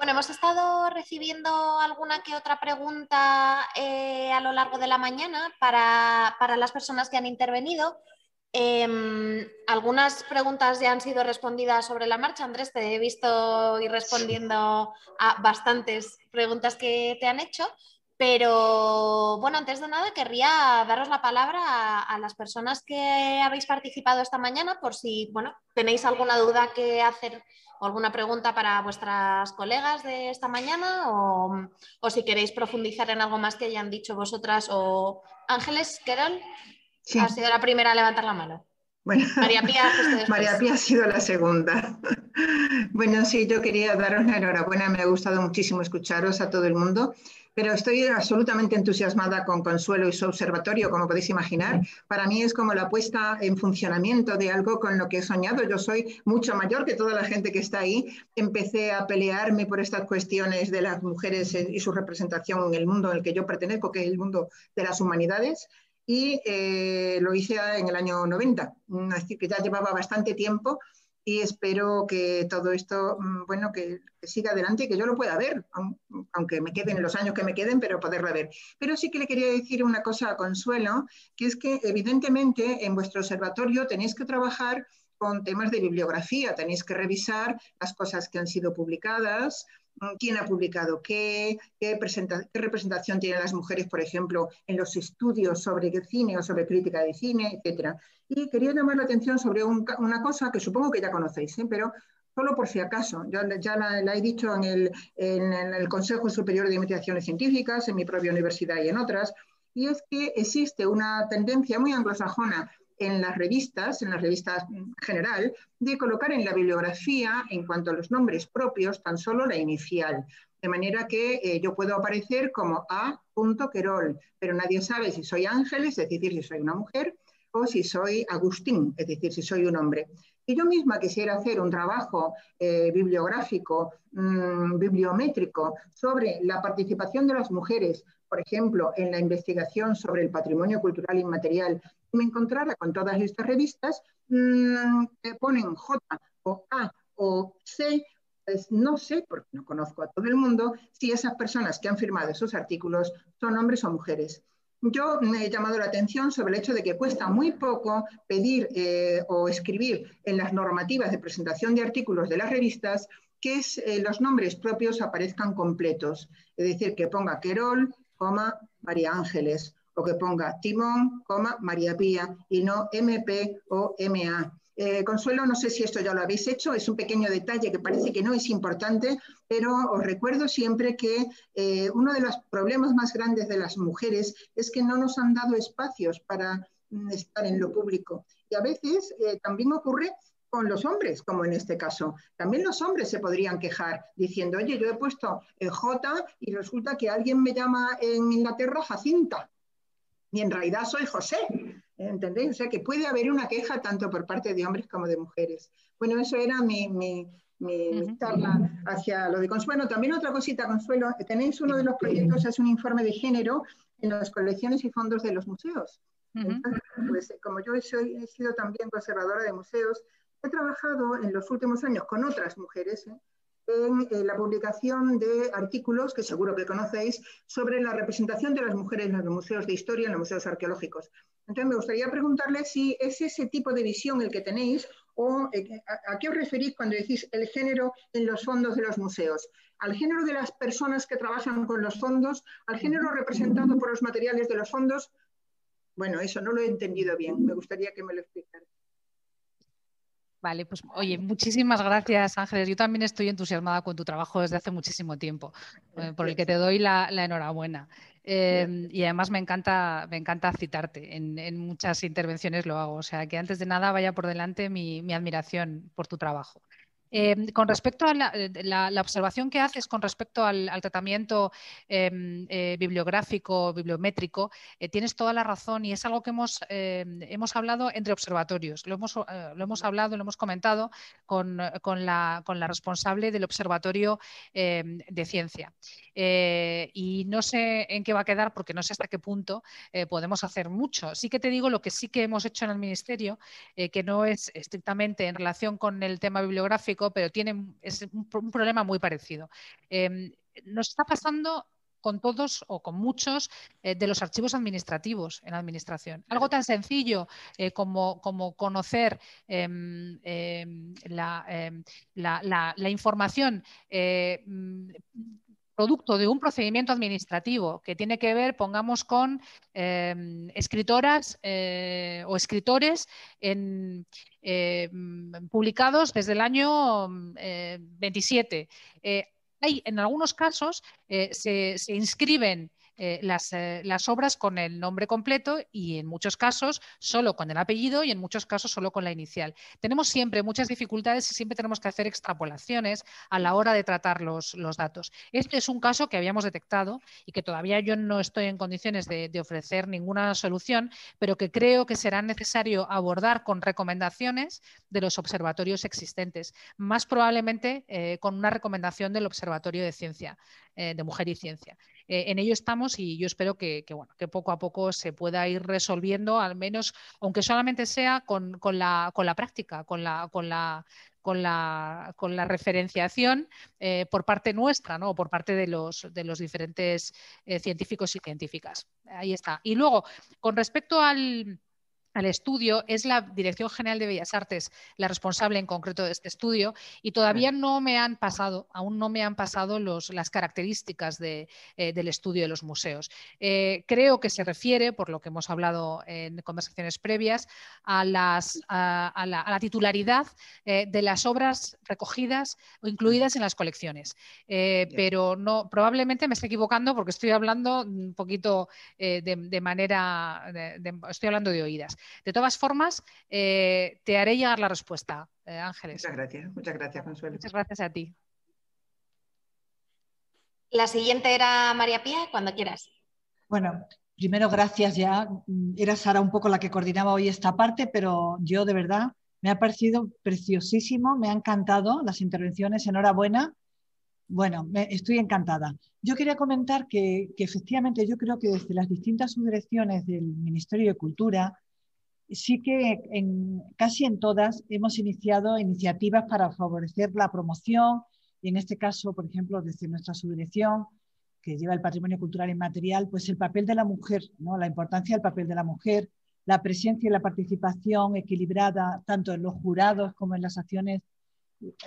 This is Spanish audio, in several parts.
Bueno, hemos estado recibiendo alguna que otra pregunta eh, a lo largo de la mañana para, las personas que han intervenido. Em, algunas preguntas ya han sido respondidas sobre la marcha. Andrés, te he visto ir respondiendo a bastantes preguntas que te han hecho. Pero bueno, antes de nada querría daros la palabra a, las personas que habéis participado esta mañana por si bueno, tenéis alguna duda que hacer o alguna pregunta para vuestras colegas de esta mañana o, si queréis profundizar en algo más que hayan dicho vosotras o Ángeles, Carol, ha sido la primera a levantar la mano. Bueno, María Pía, María Pía ha sido la segunda. Bueno, sí, yo quería daros la enhorabuena, me ha gustado muchísimo escucharos a todo el mundo pero estoy absolutamente entusiasmada con Consuelo y su observatorio, como podéis imaginar. Para mí es como la puesta en funcionamiento de algo con lo que he soñado. Yo soy mucho mayor que toda la gente que está ahí. Empecé a pelearme por estas cuestiones de las mujeres y su representación en el mundo en el que yo pertenezco, que es el mundo de las humanidades y eh, lo hice en el año 90, así que ya llevaba bastante tiempo y espero que todo esto, mm, bueno, que, siga adelante y que yo lo pueda ver, aunque me queden los años que me queden, pero poderlo ver. Pero sí que le quería decir una cosa a Consuelo, que es que evidentemente en vuestro observatorio tenéis que trabajar con temas de bibliografía, tenéis que revisar las cosas que han sido publicadas, quién ha publicado qué, qué, representación tienen las mujeres, por ejemplo, en los estudios sobre cine o sobre crítica de cine, etc. Y quería llamar la atención sobre una cosa que supongo que ya conocéis, ¿eh? pero solo por si acaso. Yo ya la, he dicho en el, en el Consejo Superior de Investigaciones Científicas, en mi propia universidad y en otras, y es que existe una tendencia muy anglosajona en las revistas, en las revistas en general, de colocar en la bibliografía, en cuanto a los nombres propios, tan solo la inicial. De manera que eh, yo puedo aparecer como A. Querol, pero nadie sabe si soy Ángeles, es decir, si soy una mujer, o si soy Agustín, es decir, si soy un hombre. Si yo misma quisiera hacer un trabajo eh, bibliográfico, mm, bibliométrico, sobre la participación de las mujeres, por ejemplo, en la investigación sobre el patrimonio cultural inmaterial me encontrara con todas estas revistas que ponen J o A o C, pues no sé, porque no conozco a todo el mundo, si esas personas que han firmado esos artículos son hombres o mujeres. Yo me he llamado la atención sobre el hecho de que cuesta muy poco pedir eh, o escribir en las normativas de presentación de artículos de las revistas que eh, los nombres propios aparezcan completos. Es decir, que ponga Querol, María Ángeles, o que ponga Timón, María Pía y no MP o MA. Eh, Consuelo, no sé si esto ya lo habéis hecho, es un pequeño detalle que parece que no es importante, pero os recuerdo siempre que eh, uno de los problemas más grandes de las mujeres es que no nos han dado espacios para mm, estar en lo público. Y a veces eh, también ocurre con los hombres, como en este caso. También los hombres se podrían quejar diciendo, oye, yo he puesto J y resulta que alguien me llama en Inglaterra Jacinta y en realidad soy José. ¿Entendéis? O sea que puede haber una queja tanto por parte de hombres como de mujeres. Bueno, eso era mi, mi, charla hacia lo de Consuelo. También otra cosita, Consuelo, tenéis uno de los proyectos, es un informe de género en las colecciones y fondos de los museos. pues como yo he, he, sido también conservadora de museos, he trabajado en los últimos años con otras mujeres, ¿eh? En la publicación de artículos que seguro que conocéis sobre la representación de las mujeres en los museos de historia, en los museos arqueológicos. Entonces me gustaría preguntarle si es ese tipo de visión el que tenéis o eh, a, qué os referís cuando decís el género en los fondos de los museos. ¿Al género de las personas que trabajan con los fondos? ¿Al género representado por los materiales de los fondos? Bueno, eso no lo he entendido bien. Me gustaría que me lo explicara. Vale, pues oye, muchísimas gracias Ángeles. Yo también estoy entusiasmada con tu trabajo desde hace muchísimo tiempo, eh, por el que te doy la, enhorabuena. Em, y además me encanta, me encanta citarte. En, muchas intervenciones lo hago. O sea que antes de nada vaya por delante mi admiración por tu trabajo. Em, con respecto a eh, la, observación que haces con respecto al, tratamiento em, eh, bibliográfico, bibliométrico, eh, tienes toda la razón y es algo que hemos, em, hemos hablado entre observatorios. Lo hemos, lo hemos hablado, lo hemos comentado con, la, con la, responsable del Observatorio de Ciencia. y no sé en qué va a quedar porque no sé hasta qué punto podemos hacer mucho. Sí que te digo lo que sí que hemos hecho en el Ministerio, que no es estrictamente en relación con el tema bibliográfico, pero tiene, es un, problema muy parecido. Em, nos está pasando con todos o con muchos eh, de los archivos administrativos en la administración. Algo tan sencillo eh, como, como, conocer em, em, la, la, información mm, producto de un procedimiento administrativo que tiene que ver, pongamos, con escritoras eh, o escritores en, publicados desde el año 27 hay, en algunos casos eh, se, inscriben eh, eh, las, obras con el nombre completo y en muchos casos solo con el apellido y en muchos casos solo con la inicial. Tenemos siempre muchas dificultades y siempre tenemos que hacer extrapolaciones a la hora de tratar los, datos. Este es un caso que habíamos detectado y que todavía yo no estoy en condiciones de, ofrecer ninguna solución, pero que creo que será necesario abordar con recomendaciones de los observatorios existentes, más probablemente eh, con una recomendación del Observatorio de Ciencia, de Mujer y Ciencia. en ello estamos y yo espero que, bueno, que poco a poco se pueda ir resolviendo, al menos, aunque solamente sea con, la, con la, práctica, con la, con la, con la, con la referenciación eh, por parte nuestra, ¿no? por parte de los, de los diferentes eh, científicos y científicas. Ahí está. Y luego, con respecto al, al estudio, es la Dirección General de Bellas Artes la responsable en concreto de este estudio y todavía no me han pasado, aún no me han pasado los, las características eh, del estudio de los museos. Eh, creo que se refiere, por lo que hemos hablado en conversaciones previas, a, las, a, la, titularidad eh, de las obras recogidas o incluidas en las colecciones. pero no, probablemente me esté equivocando porque estoy hablando un poquito de, manera, estoy hablando de oídas. De todas formas, eh, te haré llegar la respuesta, eh, Ángeles. Muchas gracias, muchas gracias, Consuelo. Muchas gracias a ti. La siguiente era María Pía, cuando quieras. Bueno, primero gracias ya. Era Sara un poco la que coordinaba hoy esta parte, pero yo de verdad me ha parecido preciosísimo, me ha encantado las intervenciones, enhorabuena. Bueno, estoy encantada. Yo quería comentar que, que, efectivamente yo creo que desde las distintas subdirecciones del Ministerio de Cultura, sí que casi en todas hemos iniciado iniciativas para favorecer la promoción y en este caso, por ejemplo, desde nuestra subdirección que lleva el patrimonio cultural inmaterial, pues el papel de la mujer, ¿no? la importancia del papel de la mujer, la presencia y la participación equilibrada tanto en los jurados como en las acciones,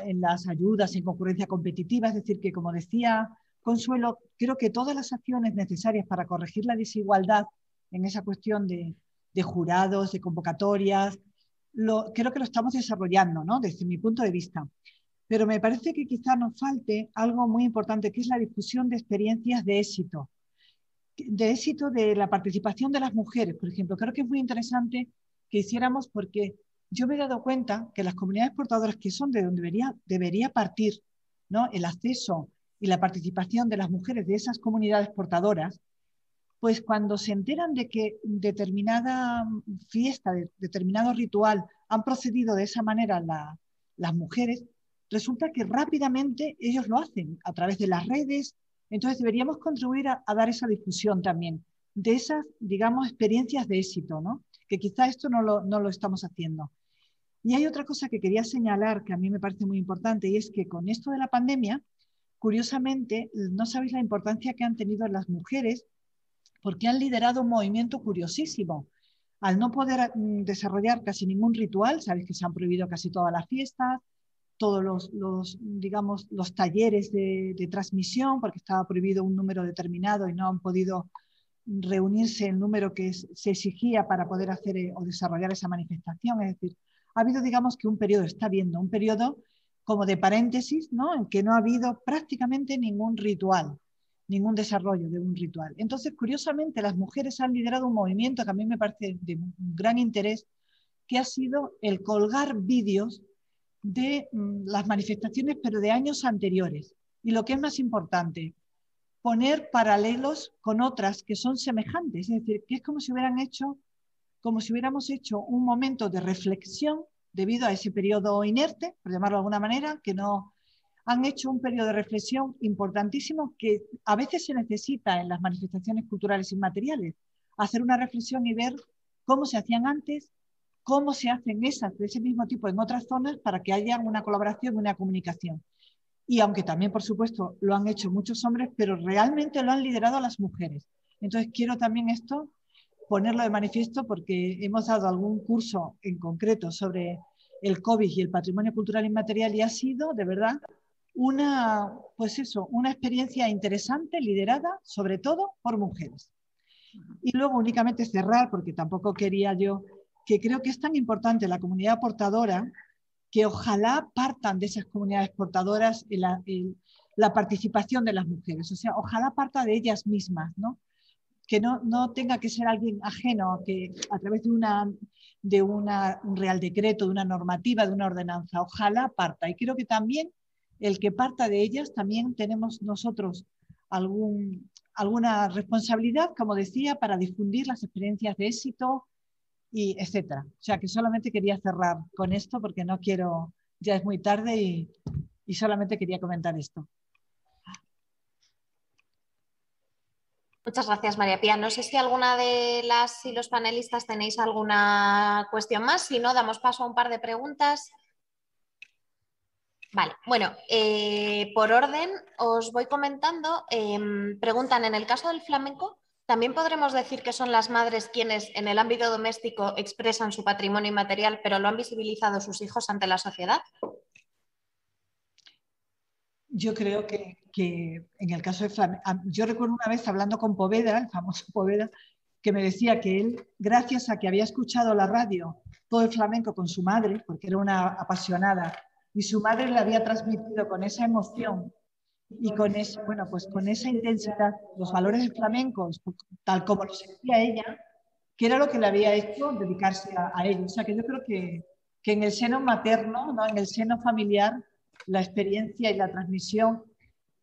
en las ayudas en concurrencia competitiva. Es decir, que como decía Consuelo, creo que todas las acciones necesarias para corregir la desigualdad en esa cuestión de, de jurados, de convocatorias. Lo, creo que lo estamos desarrollando, ¿no? Desde mi punto de vista. Pero me parece que quizá nos falte algo muy importante, que es la difusión de experiencias de éxito, de éxito de la participación de las mujeres, por ejemplo. Creo que es muy interesante que hiciéramos porque yo me he dado cuenta que las comunidades portadoras, que son de donde debería, debería partir ¿no? el acceso y la participación de las mujeres de esas comunidades portadoras, pues cuando se enteran de que determinada fiesta, determinado ritual han procedido de esa manera las mujeres, resulta que rápidamente ellos lo hacen a través de las redes. Entonces deberíamos contribuir a, dar esa difusión también de esas, digamos, experiencias de éxito, ¿no? que quizá esto no lo, no lo estamos haciendo. Y hay otra cosa que quería señalar que a mí me parece muy importante y es que con esto de la pandemia, curiosamente, no sabéis la importancia que han tenido las mujeres porque han liderado un movimiento curiosísimo. Al no poder mm, desarrollar casi ningún ritual, sabéis que se han prohibido casi todas las fiestas, todos los, digamos, los talleres de, transmisión, porque estaba prohibido un número determinado y no han podido reunirse el número que se exigía para poder hacer eh, o desarrollar esa manifestación. Es decir, ha habido, digamos, que un periodo, está habiendo un periodo como de paréntesis, ¿no? en que no ha habido prácticamente ningún ritual ningún desarrollo de un ritual. Entonces, curiosamente, las mujeres han liderado un movimiento que a mí me parece de gran interés, que ha sido el colgar vídeos de mm, las manifestaciones, pero de años anteriores. Y lo que es más importante, poner paralelos con otras que son semejantes, es decir, que es como si hubieran hecho, como si hubiéramos hecho un momento de reflexión debido a ese periodo inerte, por llamarlo de alguna manera, que no, han hecho un periodo de reflexión importantísimo que a veces se necesita en las manifestaciones culturales inmateriales. Hacer una reflexión y ver cómo se hacían antes, cómo se hacen esas de ese mismo tipo en otras zonas para que haya una colaboración, una comunicación. Y aunque también, por supuesto, lo han hecho muchos hombres, pero realmente lo han liderado las mujeres. Entonces, quiero también esto ponerlo de manifiesto porque hemos dado algún curso en concreto sobre el COVID y el patrimonio cultural inmaterial y ha sido, de verdad, una, pues eso, una experiencia interesante, liderada sobre todo por mujeres. Y luego únicamente cerrar, porque tampoco quería yo, que creo que es tan importante la comunidad portadora, que ojalá partan de esas comunidades portadoras la, la participación de las mujeres, o sea, ojalá parta de ellas mismas, ¿no? que no, no, tenga que ser alguien ajeno, que a través de, una, de una, un real decreto, de una normativa, de una ordenanza, ojalá parta. Y creo que también el que parta de ellas, también tenemos nosotros alguna responsabilidad, como decía, para difundir las experiencias de éxito y etcétera. O sea que solamente quería cerrar con esto porque no quiero, ya es muy tarde y, y solamente quería comentar esto. Muchas gracias, María Pía. No sé si alguna de las y los panelistas tenéis alguna cuestión más. Si no, damos paso a un par de preguntas. Vale, bueno, eh, por orden os voy comentando. Em, preguntan, en el caso del flamenco, ¿también podremos decir que son las madres quienes en el ámbito doméstico expresan su patrimonio inmaterial, pero lo han visibilizado sus hijos ante la sociedad? yo creo que, en el caso de Flamenco, yo recuerdo una vez hablando con Poveda, el famoso Poveda, que me decía que él, gracias a que había escuchado la radio, todo el flamenco con su madre, porque era una apasionada, y su madre le había transmitido con esa emoción y con, bueno, pues con esa intensidad los valores del flamenco, tal como lo sentía ella, que era lo que le había hecho dedicarse a, a ello. O sea, que yo creo que, que en el seno materno, ¿no? en el seno familiar, la experiencia y la transmisión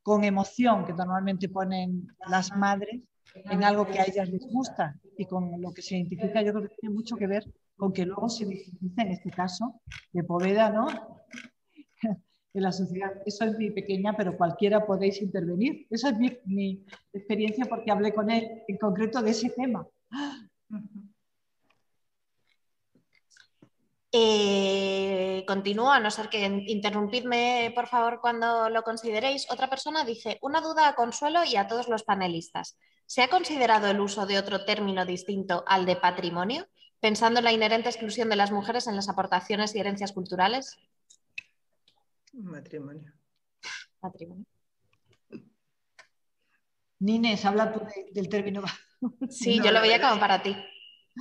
con emoción que normalmente ponen las madres en algo que a ellas les gusta y con lo que se identifica, yo creo que tiene mucho que ver con que luego se visibiliza en este caso de Poveda, ¿no? En la sociedad. Eso es mi pequeña, pero cualquiera podéis intervenir. Esa es mi, experiencia porque hablé con él en concreto de ese tema. Eh, continúa, a no ser que interrumpidme por favor cuando lo consideréis. Otra persona dice, una duda a Consuelo y a todos los panelistas. ¿Se ha considerado el uso de otro término distinto al de patrimonio, pensando en la inherente exclusión de las mujeres en las aportaciones y herencias culturales? Matrimonio. Matrimonio. Nines, habla tú del término. Sí, yo lo veía como para ti.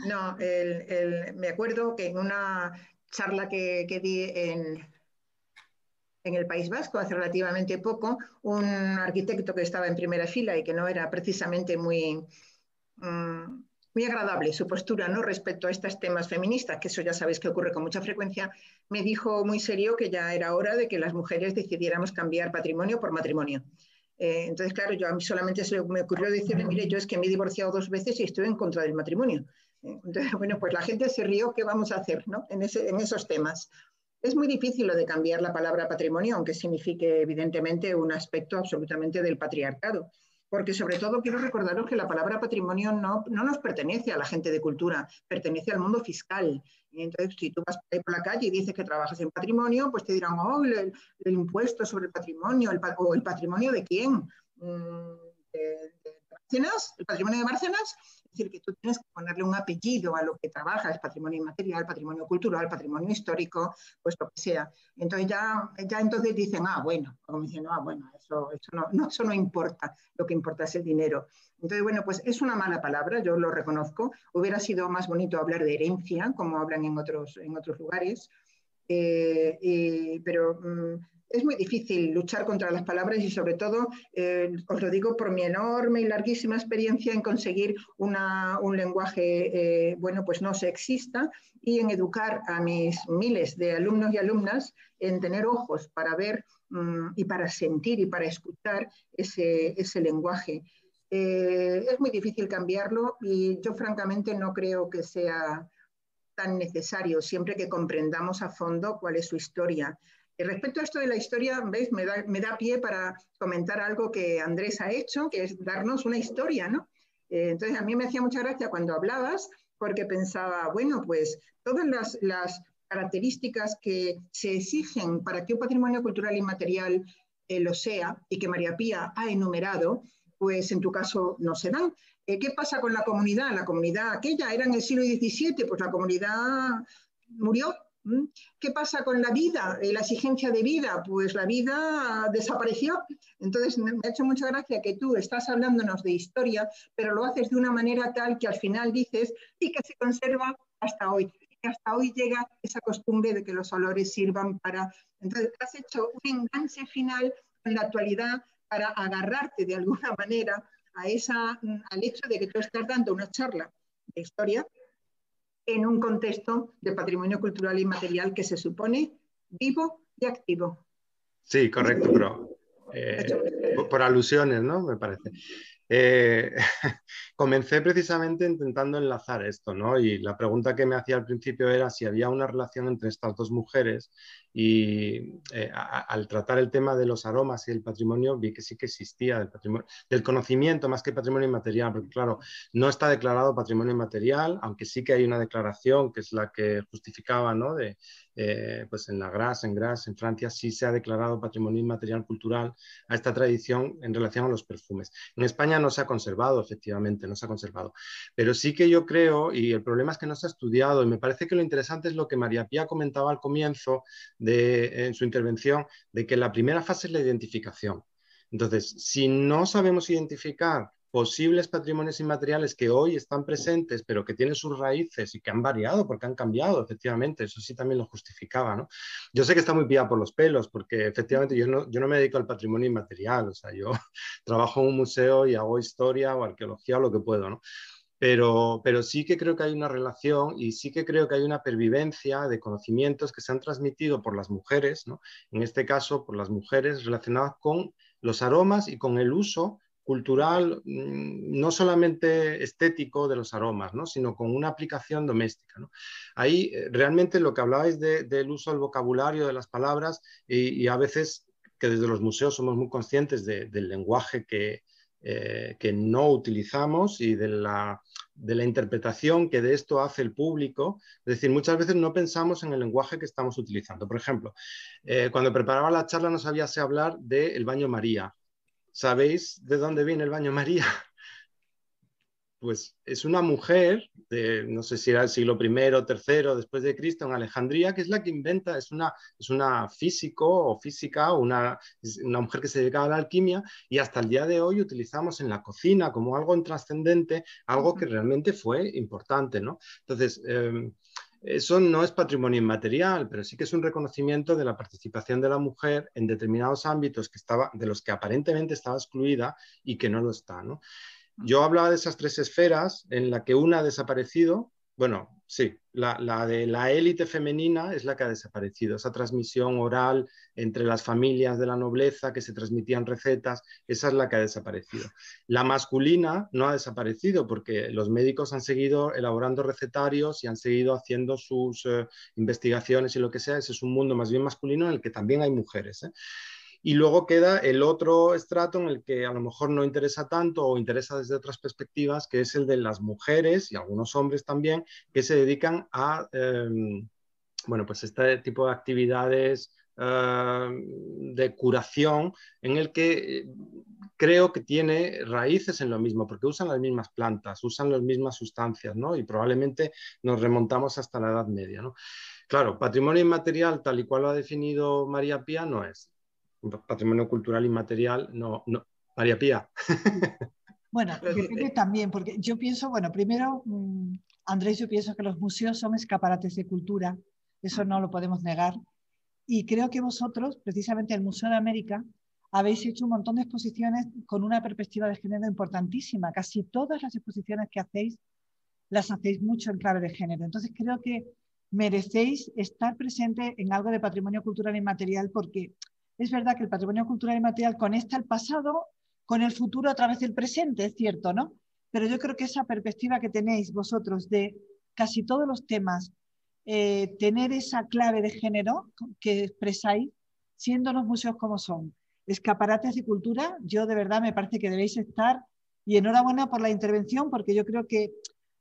No, me acuerdo que en una charla que, di en, en el País Vasco hace relativamente poco, un arquitecto que estaba en primera fila y que no era precisamente muy, mm, muy agradable su postura ¿no? respecto a estos temas feministas, que eso ya sabéis que ocurre con mucha frecuencia, me dijo muy serio que ya era hora de que las mujeres decidiéramos cambiar patrimonio por matrimonio. Eh, entonces, claro, yo a mí solamente se me ocurrió decirle, mire, yo es que me he divorciado dos veces y estoy en contra del matrimonio. Entonces, bueno, pues la gente se rió, ¿qué vamos a hacer ¿no? en, en esos temas? Es muy difícil lo de cambiar la palabra patrimonio, aunque signifique evidentemente un aspecto absolutamente del patriarcado. Porque sobre todo quiero recordaros que la palabra patrimonio no, no nos pertenece a la gente de cultura, pertenece al mundo fiscal. Entonces, si tú vas por la calle y dices que trabajas en patrimonio, pues te dirán, oh, el, impuesto sobre el patrimonio, el, o el patrimonio de quién. Mm, de, ¿El patrimonio de Bárcenas? Es decir, que tú tienes que ponerle un apellido a lo que trabajas, patrimonio inmaterial, patrimonio cultural, patrimonio histórico, pues lo que sea. Entonces ya, ya entonces dicen, ah, bueno, como dicen, ah, bueno, eso, eso, no, eso no importa, lo que importa es el dinero. Entonces, bueno, pues es una mala palabra, yo lo reconozco. Hubiera sido más bonito hablar de herencia, como hablan en otros, en otros lugares, eh, pero... Mm, es muy difícil luchar contra las palabras y sobre todo, eh, os lo digo por mi enorme y larguísima experiencia en conseguir un lenguaje, eh, bueno, pues no sexista y en educar a mis miles de alumnos y alumnas en tener ojos para ver mm, y para sentir y para escuchar ese, lenguaje. Eh, es muy difícil cambiarlo y yo francamente no creo que sea tan necesario siempre que comprendamos a fondo cuál es su historia. Y respecto a esto de la historia, ¿veis? Me da, pie para comentar algo que Andrés ha hecho, que es darnos una historia, ¿no? Eh, entonces, a mí me hacía mucha gracia cuando hablabas porque pensaba, bueno, pues todas las, características que se exigen para que un patrimonio cultural inmaterial eh, lo sea y que María Pía ha enumerado, pues en tu caso no se dan. Eh, ¿Qué pasa con la comunidad? La comunidad aquella era en el siglo XVII, pues la comunidad murió. ¿Qué pasa con la vida, eh, la exigencia de vida? Pues la vida desapareció. Entonces, me ha hecho mucha gracia que tú estás hablándonos de historia, pero lo haces de una manera tal que al final dices y que se conserva hasta hoy. Y hasta hoy llega esa costumbre de que los olores sirvan para... Entonces, has hecho un enganche final en la actualidad para agarrarte de alguna manera a esa, al hecho de que tú estás dando una charla de historia en un contexto de patrimonio cultural inmaterial que se supone vivo y activo. Sí, correcto, pero eh, por alusiones, ¿no? Me parece. Eh, comencé precisamente intentando enlazar esto, ¿no? Y la pregunta que me hacía al principio era si había una relación entre estas dos mujeres y eh, al tratar el tema de los aromas y el patrimonio vi que sí que existía del, patrimonio, del conocimiento más que patrimonio inmaterial, porque claro, no está declarado patrimonio inmaterial, aunque sí que hay una declaración que es la que justificaba, ¿no? De, eh, pues en la Gras, en Gras, en Francia, sí se ha declarado patrimonio inmaterial cultural a esta tradición en relación a los perfumes. En España no se ha conservado, efectivamente, no se ha conservado. Pero sí que yo creo, y el problema es que no se ha estudiado, y me parece que lo interesante es lo que María Pía comentaba al comienzo en su intervención, de que la primera fase es la identificación. Entonces, si no sabemos identificar posibles patrimonios inmateriales que hoy están presentes, pero que tienen sus raíces y que han variado porque han cambiado, efectivamente, eso sí también lo justificaba, ¿no? Yo sé que está muy pillado por los pelos, porque efectivamente yo no, yo no me dedico al patrimonio inmaterial, o sea, yo trabajo en un museo y hago historia o arqueología o lo que puedo, ¿no? Pero, pero, sí que creo que hay una relación y sí que creo que hay una pervivencia de conocimientos que se han transmitido por las mujeres, ¿no? en este caso por las mujeres relacionadas con los aromas y con el uso cultural, mm, no solamente estético de los aromas, ¿no? sino con una aplicación doméstica. Ahí eh, realmente lo que hablabais del uso del vocabulario, de las palabras, y, a veces que desde los museos somos muy conscientes del lenguaje que, eh, que no utilizamos y de la, de la interpretación que de esto hace el público. Es decir, muchas veces no pensamos en el lenguaje que estamos utilizando. Por ejemplo, eh, cuando preparaba la charla no sabía si hablar del baño María ¿Sabéis de dónde viene el baño María? Pues es una mujer, de, no sé si era el siglo I o III después de Cristo en Alejandría, que es la que inventa, es una, es una físico o física, una, una mujer que se dedicaba a la alquimia y hasta el día de hoy utilizamos en la cocina como algo intrascendente, algo que realmente fue importante, ¿no? Entonces, em, eso no es patrimonio inmaterial, pero sí que es un reconocimiento de la participación de la mujer en determinados ámbitos que estaba, de los que aparentemente estaba excluida y que no lo está. Yo hablaba de esas tres esferas en la que una ha desaparecido, bueno, sí, la, de la élite femenina es la que ha desaparecido, esa transmisión oral entre las familias de la nobleza que se transmitían recetas, esa es la que ha desaparecido. La masculina no ha desaparecido porque los médicos han seguido elaborando recetarios y han seguido haciendo sus eh, investigaciones y lo que sea, ese es un mundo más bien masculino en el que también hay mujeres. ¿eh? Y luego queda el otro estrato en el que a lo mejor no interesa tanto o interesa desde otras perspectivas, que es el de las mujeres y algunos hombres también, que se dedican a, em, bueno, pues este tipo de actividades em, de curación en el que eh, creo que tiene raíces en lo mismo, porque usan las mismas plantas, usan las mismas sustancias, ¿no? Y probablemente nos remontamos hasta la Edad Media, ¿no? Claro, patrimonio inmaterial, tal y cual lo ha definido María Pía, no es patrimonio cultural inmaterial, no, no. María Pía. Bueno, depende también, porque yo pienso, bueno, primero, mm, Andrés, yo pienso que los museos son escaparates de cultura, eso no lo podemos negar. Y creo que vosotros, precisamente el Museo de América, habéis hecho un montón de exposiciones con una perspectiva de género importantísima. Casi todas las exposiciones que hacéis las hacéis mucho en clave de género. Entonces creo que merecéis estar presente en algo de patrimonio cultural inmaterial porque es verdad que el patrimonio cultural y material conecta el pasado con el futuro a través del presente, es cierto, ¿no? Pero yo creo que esa perspectiva que tenéis vosotros de casi todos los temas, eh, tener esa clave de género que expresáis, siendo los museos como son, escaparates de cultura, yo de verdad me parece que debéis estar y enhorabuena por la intervención, porque yo creo que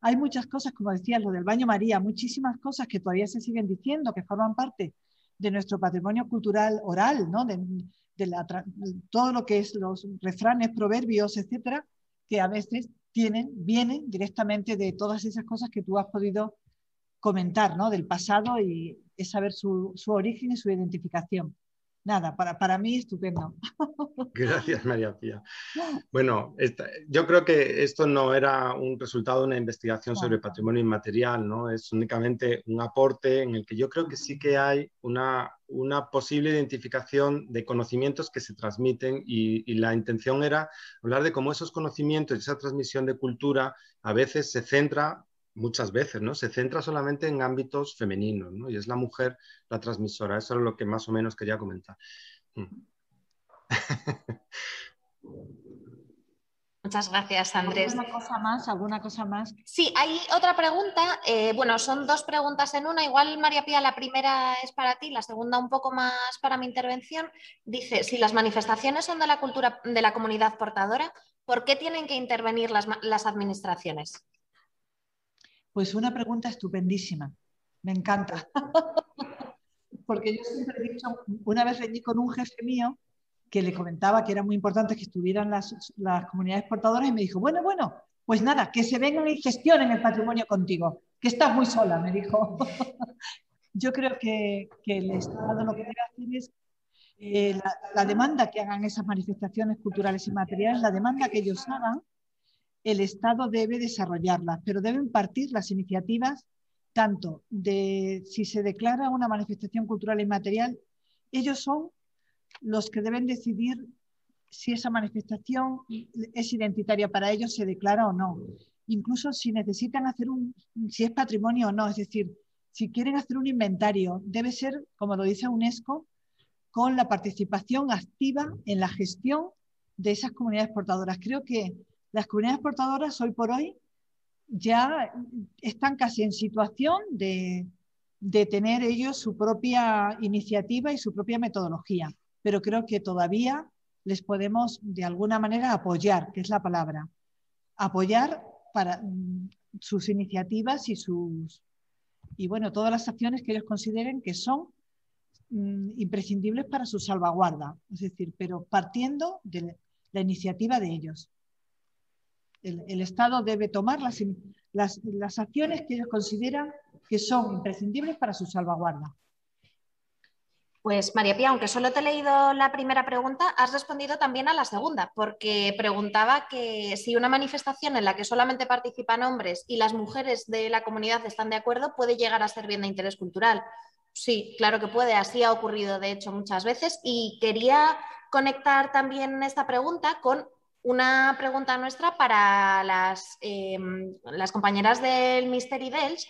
hay muchas cosas, como decías, lo del baño María, muchísimas cosas que todavía se siguen diciendo, que forman parte de nuestro patrimonio cultural oral, ¿no? de, todo lo que es los refranes, proverbios, etcétera, que a veces tienen, vienen directamente de todas esas cosas que tú has podido comentar, ¿no? del pasado y es saber su, su origen y su identificación nada, para, para mí estupendo. Gracias, María Pía. Bueno, yo creo que esto no era un resultado de una investigación sobre patrimonio inmaterial, ¿no? Es únicamente un aporte en el que yo creo que sí que hay una, una posible identificación de conocimientos que se transmiten y, y, la intención era hablar de cómo esos conocimientos y esa transmisión de cultura a veces se centra muchas veces, ¿no? Se centra solamente en ámbitos femeninos, ¿no? Y es la mujer la transmisora. Eso es lo que más o menos quería comentar. Mm. Muchas gracias, Andrés. ¿Alguna cosa más? ¿Alguna cosa más? Sí, hay otra pregunta. Eh, bueno, son dos preguntas en una. Igual, María Pía, la primera es para ti, la segunda un poco más para mi intervención. Dice, si las manifestaciones son de la cultura de la comunidad portadora, ¿por qué tienen que intervenir las, las administraciones? Pues una pregunta estupendísima, me encanta. Porque yo siempre he dicho, una vez vení con un jefe mío que le comentaba que era muy importante que estuvieran las, comunidades portadoras y me dijo, bueno, bueno, pues nada, que se vengan y gestionen el patrimonio contigo, que estás muy sola, me dijo. yo creo que, el Estado lo que debe hacer es eh, la, la, demanda que hagan esas manifestaciones culturales y materiales, la demanda que ellos hagan, el Estado debe desarrollarlas, pero deben partir las iniciativas tanto de si se declara una manifestación cultural inmaterial, ellos son los que deben decidir si esa manifestación es identitaria para ellos, se declara o no. Incluso si necesitan hacer un, si es patrimonio o no, es decir, si quieren hacer un inventario, debe ser, como lo dice UNESCO, con la participación activa en la gestión de esas comunidades portadoras. Creo que las comunidades portadoras hoy por hoy ya están casi en situación de, tener ellos su propia iniciativa y su propia metodología, pero creo que todavía les podemos de alguna manera apoyar, que es la palabra, apoyar para mm, sus iniciativas y sus y bueno, todas las acciones que ellos consideren que son mm, imprescindibles para su salvaguarda, es decir, pero partiendo de la iniciativa de ellos el, Estado debe tomar las, las, acciones que ellos consideran que son imprescindibles para su salvaguarda. Pues María Pía, aunque solo te he leído la primera pregunta, has respondido también a la segunda, porque preguntaba que si una manifestación en la que solamente participan hombres y las mujeres de la comunidad están de acuerdo, puede llegar a ser bien de interés cultural. Sí, claro que puede, así ha ocurrido de hecho muchas veces y quería conectar también esta pregunta con una pregunta nuestra para las, em, compañeras del Mystery Dells,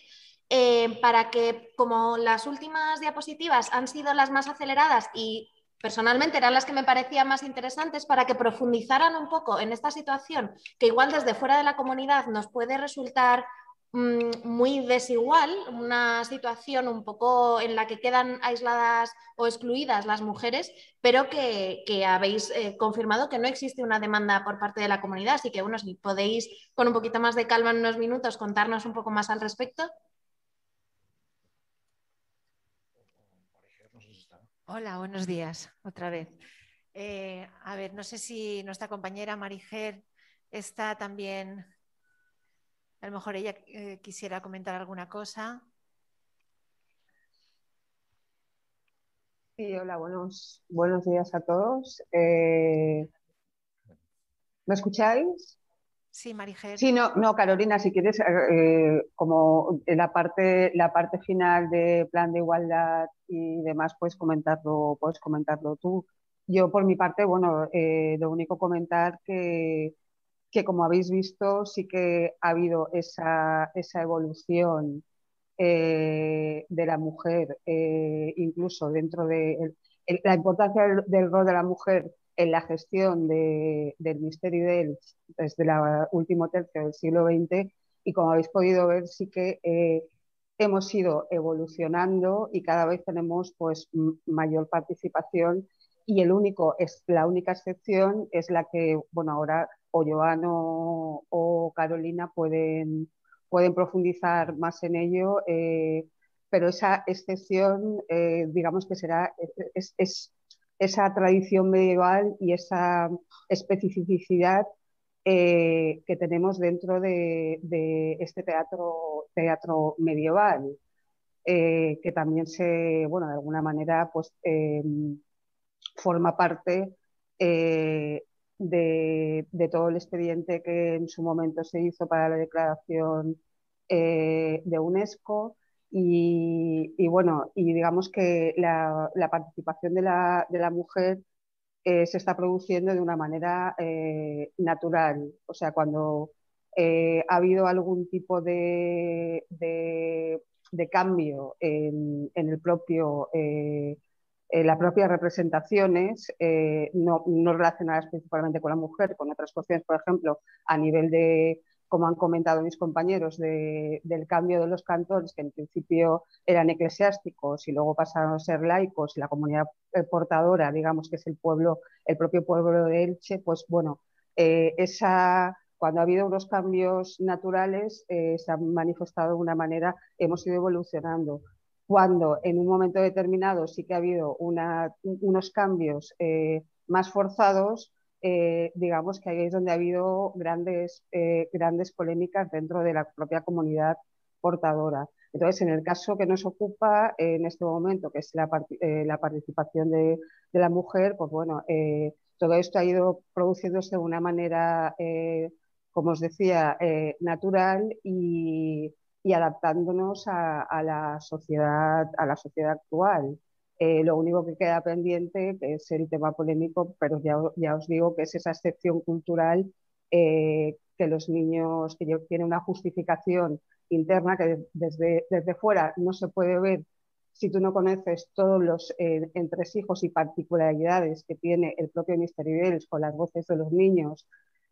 eh, para que como las últimas diapositivas han sido las más aceleradas y personalmente eran las que me parecían más interesantes, para que profundizaran un poco en esta situación, que igual desde fuera de la comunidad nos puede resultar muy desigual, una situación un poco en la que quedan aisladas o excluidas las mujeres, pero que, habéis eh, confirmado que no existe una demanda por parte de la comunidad. Así que, bueno, si podéis con un poquito más de calma en unos minutos contarnos un poco más al respecto. Hola, buenos días, otra vez. Eh, a ver, no sé si nuestra compañera Mariger está también a lo mejor ella eh, quisiera comentar alguna cosa. Sí, hola, buenos, buenos días a todos. Eh, ¿Me escucháis? Sí, Marijer. Sí, no, no, Carolina, si quieres, eh, como la parte, la parte final de plan de igualdad y demás, puedes comentarlo, puedes comentarlo tú. Yo, por mi parte, bueno, lo único comentar que que como habéis visto sí que ha habido esa, evolución eh, de la mujer, eh, incluso dentro de la importancia del, rol de la mujer en la gestión del misterio del, desde el último tercio del siglo XX y como habéis podido ver sí que eh, hemos ido evolucionando y cada vez tenemos pues mayor participación y el único es la única excepción es la que bueno ahora o Joan o, Carolina pueden, pueden profundizar más en ello, pero esa excepción, digamos que será es, esa tradición medieval y esa especificidad que tenemos dentro de, este teatro, teatro medieval. Eh, que también se, bueno, de alguna manera, pues em, forma parte eh, de, todo el expediente que en su momento se hizo para la declaración eh, de UNESCO. Y, bueno, y digamos que la, participación de la, mujer se está produciendo de una manera natural. O sea, cuando ha habido algún tipo de de cambio en, el propio, eh, las propias representaciones, eh, no, relacionadas principalmente con la mujer, con otras cuestiones, por ejemplo, a nivel de, como han comentado mis compañeros, del cambio de los cantores, que en principio eran eclesiásticos y luego pasaron a ser laicos, y la comunidad eh, portadora, digamos que es el pueblo, el propio pueblo de Elche, pues bueno, esa cuando ha habido unos cambios naturales, eh, se han manifestado de una manera, hemos ido evolucionando. Cuando en un momento determinado sí que ha habido unos cambios eh, más forzados, eh, digamos que ahí es donde ha habido grandes, grandes polémicas dentro de la propia comunidad portadora. Entonces, en el caso que nos ocupa en este momento, que es la, participación de, de, la mujer, pues bueno, todo esto ha ido produciéndose de una manera como os decía, eh, natural y, adaptándonos a, la sociedad, a la sociedad actual. Eh, lo único que queda pendiente es el tema polémico, pero ya, os digo que es esa excepción cultural eh, que los niños, que tienen una justificación interna que desde, desde fuera no se puede ver si tú no conoces todos los entresijos y particularidades que tiene el propio Ministerio con las voces de los niños,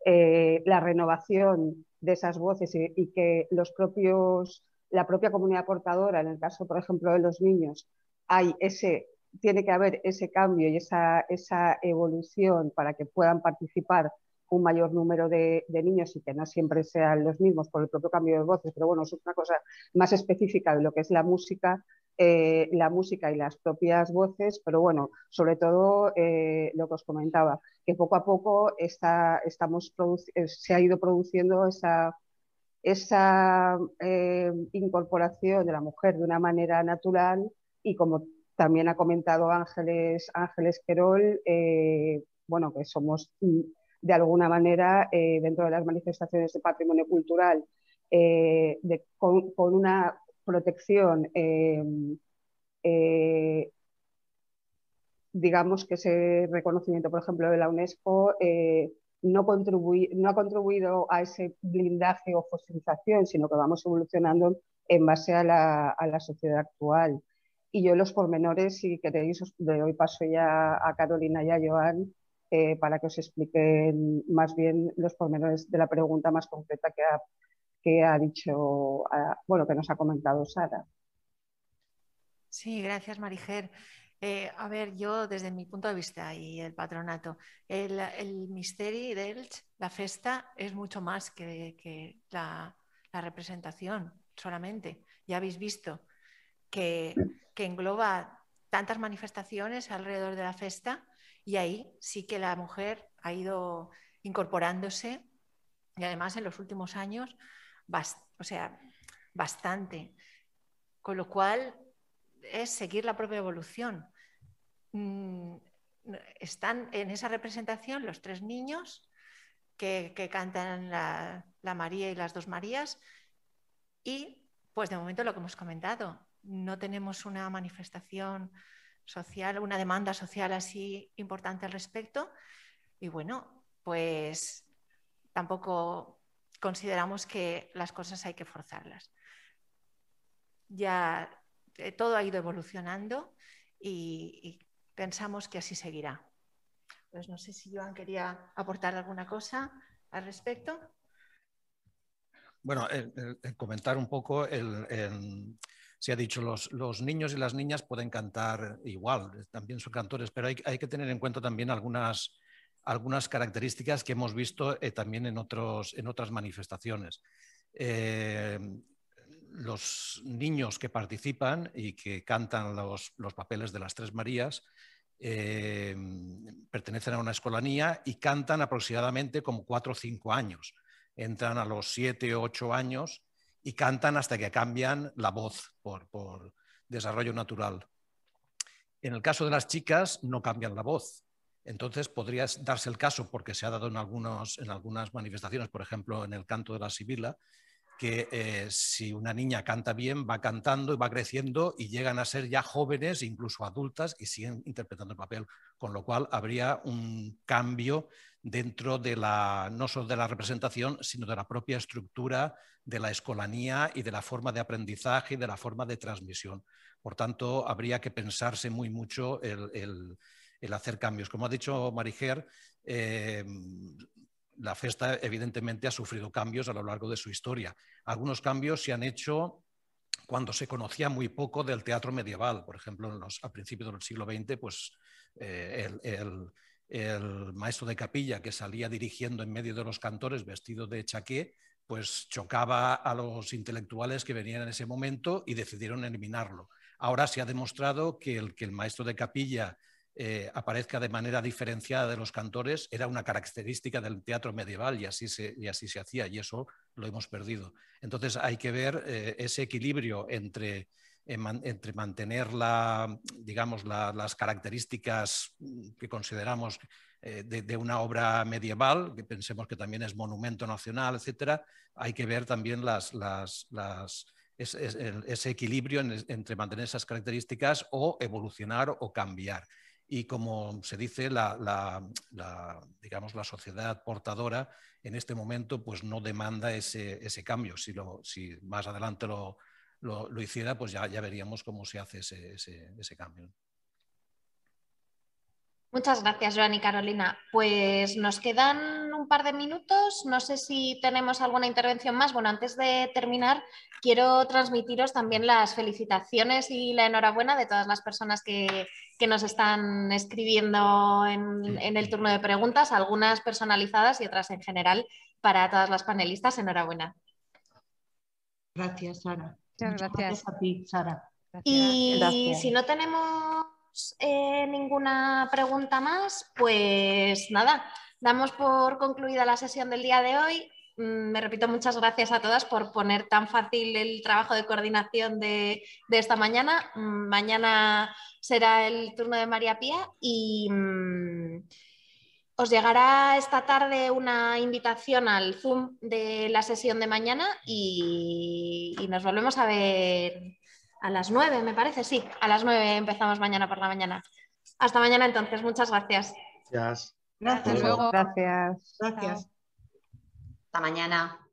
eh, la renovación de esas voces y, que los propios, la propia comunidad portadora, en el caso, por ejemplo, de los niños, hay ese, tiene que haber ese cambio y esa, esa evolución para que puedan participar un mayor número de, de, niños y que no siempre sean los mismos por el propio cambio de voces, pero bueno, es una cosa más específica de lo que es la música, eh, la música y las propias voces, pero bueno, sobre todo eh, lo que os comentaba, que poco a poco está, estamos eh, se ha ido produciendo esa, esa incorporación de la mujer de una manera natural y como también ha comentado Ángeles, Ángeles Querol, bueno, que somos mm, de alguna manera dentro de las manifestaciones de patrimonio cultural con, una protección, eh, eh, digamos que ese reconocimiento, por ejemplo, de la UNESCO, eh, no, no, ha contribuido a ese blindaje o fosilización, sino que vamos evolucionando en base a la, sociedad actual. Y yo los pormenores, si queréis, le doy paso ya a Carolina y a Joan para que os expliquen más bien los pormenores de la pregunta más concreta que ha que ha dicho, bueno, que nos ha comentado Sara. Sí, gracias, Mariger. Eh, a ver, yo desde mi punto de vista y el patronato, el, el Misteri d'Elx, la festa, es mucho más que, la, representación solamente. Ya habéis visto que, que engloba tantas manifestaciones alrededor de la festa y ahí sí que la mujer ha ido incorporándose y además en los últimos años o sea, bastante. Con lo cual es seguir la propia evolución. Mm, están en esa representación los tres niños que, cantan la, María y las dos Marías y pues de momento lo que hemos comentado, no tenemos una manifestación social, una demanda social así importante al respecto y bueno, pues tampoco consideramos que las cosas hay que forzarlas. Ya eh, todo ha ido evolucionando y, pensamos que así seguirá. Pues no sé si Joan quería aportar alguna cosa al respecto. Bueno, comentar un poco, se ha dicho, los, los, niños y las niñas pueden cantar igual, también son cantores, pero hay, hay que tener en cuenta también algunas algunas características que hemos visto eh, también en, otros, en otras manifestaciones. eh, los niños que participan y que cantan los, papeles de las Tres Marías eh, pertenecen a una escolanía y cantan aproximadamente como cuatro o cinco años. Entran a los siete o ocho años y cantan hasta que cambian la voz por, por desarrollo natural. En el caso de las chicas no cambian la voz, entonces, podría darse el caso, porque se ha dado en, algunas manifestaciones, por ejemplo, en el canto de la Sibila, que eh, si una niña canta bien, va cantando y va creciendo y llegan a ser ya jóvenes, incluso adultas, y siguen interpretando el papel, con lo cual habría un cambio dentro de la, no solo de la representación, sino de la propia estructura de la escolanía y de la forma de aprendizaje y de la forma de transmisión. Por tanto, habría que pensarse muy mucho el hacer cambios. Como ha dicho Marijer, eh, la festa evidentemente ha sufrido cambios a lo largo de su historia. Algunos cambios se han hecho cuando se conocía muy poco del teatro medieval. Por ejemplo, los, a principios del siglo XX, pues eh, el, maestro de capilla que salía dirigiendo en medio de los cantores vestido de chaqué, pues chocaba a los intelectuales que venían en ese momento y decidieron eliminarlo. Ahora se ha demostrado que el, que el maestro de capilla eh, aparezca de manera diferenciada de los cantores era una característica del teatro medieval y así se, y así se hacía y eso lo hemos perdido. Entonces hay que ver eh, ese equilibrio entre, entre mantener digamos, las características que consideramos eh, de, una obra medieval, que pensemos que también es monumento nacional, etcétera, hay que ver también ese, equilibrio entre mantener esas características o evolucionar o cambiar y como se dice, la, digamos, la sociedad portadora en este momento pues no demanda ese, cambio. Si, si, más adelante lo, hiciera, pues ya, ya, veríamos cómo se hace ese, ese cambio. Muchas gracias, Joan y Carolina. Pues nos quedan un par de minutos. No sé si tenemos alguna intervención más. Bueno, antes de terminar, quiero transmitiros también las felicitaciones y la enhorabuena de todas las personas que, nos están escribiendo en, el turno de preguntas, algunas personalizadas y otras en general. Para todas las panelistas, enhorabuena. Gracias, Sara. Muchas gracias. a ti, Sara. Y si no tenemos eh, ninguna pregunta más, pues nada, damos por concluida la sesión del día de hoy. Mm, me repito, muchas gracias a todas por poner tan fácil el trabajo de coordinación de, esta mañana. Mm, mañana será el turno de María Pía y mm, os llegará esta tarde una invitación al Zoom de la sesión de mañana y nos volvemos a ver a las nueve, me parece, sí, a las nueve empezamos mañana por la mañana. Hasta mañana entonces, muchas gracias. Gracias. Gracias. Gracias. Gracias. Hasta mañana.